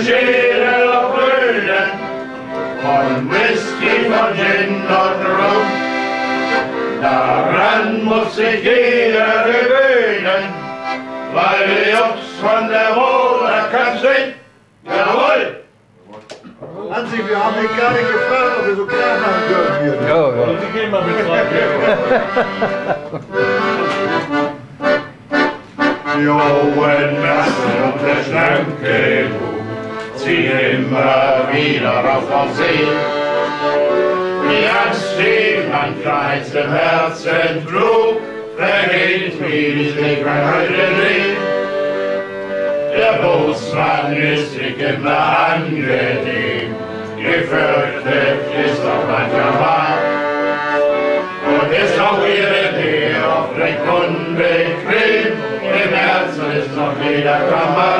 unsere Schädel brüllen, von Whisky, von Gin und Rum, daran muss sich jeder gewöhnen, weil wir Jungs von der Wohlerkamp sind. Jawohl! Hansi, wir haben dich gar nicht gefragt, ob wir so klar machen dürfen hier. Ja, ja. Sie gehen mal mit zwei Joen Nassen und der schlanke Bub ziehen immer wieder auf auf See. Die Angst steht an kleinstem Herzen trug, vergeht wie die Seekrankheit See. Der Bootsmann ist sich immer angenehm, gefürchtet ist auch manchermal. Und ist auch ihre Nähe oft recht unbequem, im Herzen ist noch jeder Kamerad.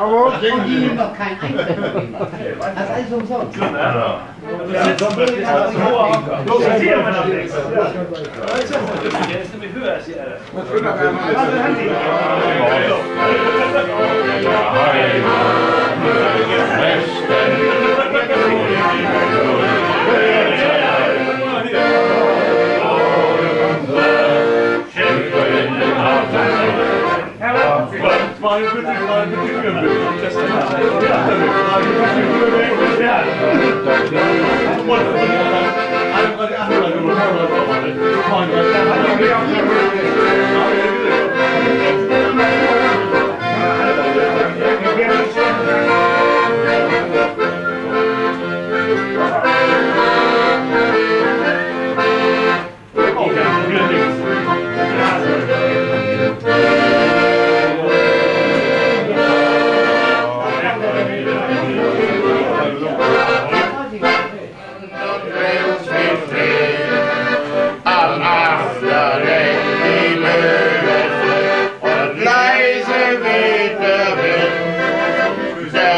Die nehmen noch kein. Das ist alles umsonst. Los, erzähl mal noch nichts. Der ist nämlich höher als die anderen. Mal bitte, mal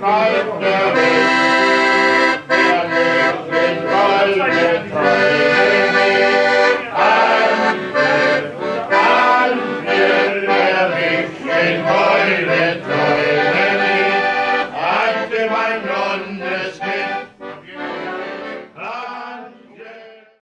night.